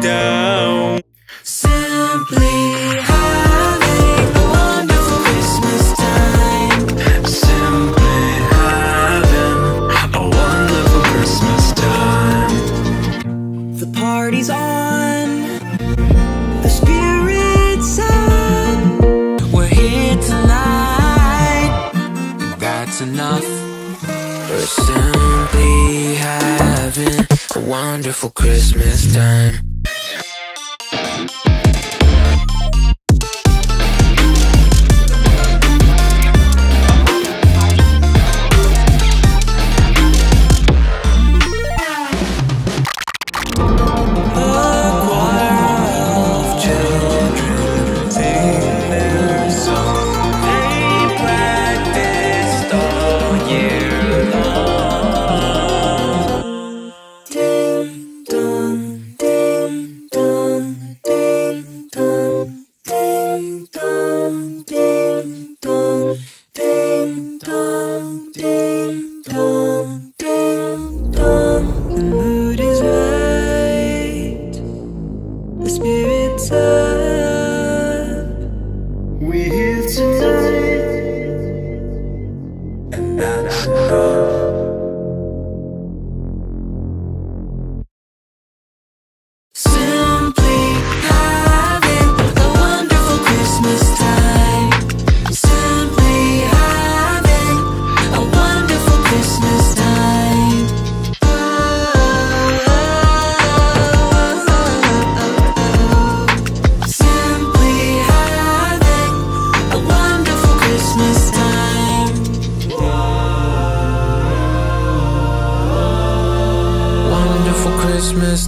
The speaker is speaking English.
down. Simply having a wonderful Christmas time. Simply having a wonderful Christmas time. The party's on. The spirit's We're here tonight. That's enough. We're simply having a wonderful Christmas time. Thank you. Christmas